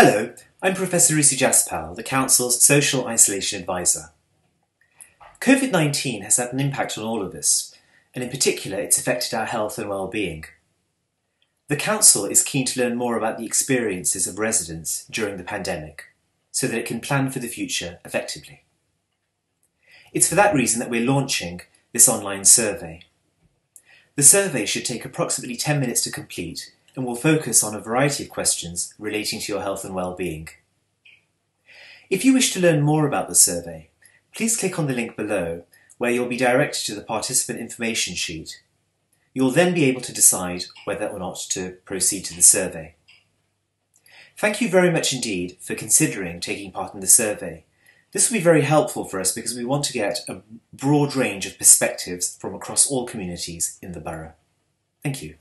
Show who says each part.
Speaker 1: Hello, I'm Professor Rusi Jaspal, the Council's Social Isolation Advisor. COVID 19 has had an impact on all of us, and in particular, it's affected our health and well-being. The Council is keen to learn more about the experiences of residents during the pandemic, so that it can plan for the future effectively. It's for that reason that we're launching this online survey. The survey should take approximately 10 minutes to complete and will focus on a variety of questions relating to your health and well-being. If you wish to learn more about the survey, please click on the link below where you'll be directed to the participant information sheet. You'll then be able to decide whether or not to proceed to the survey. Thank you very much indeed for considering taking part in the survey. This will be very helpful for us because we want to get a broad range of perspectives from across all communities in the borough. Thank you.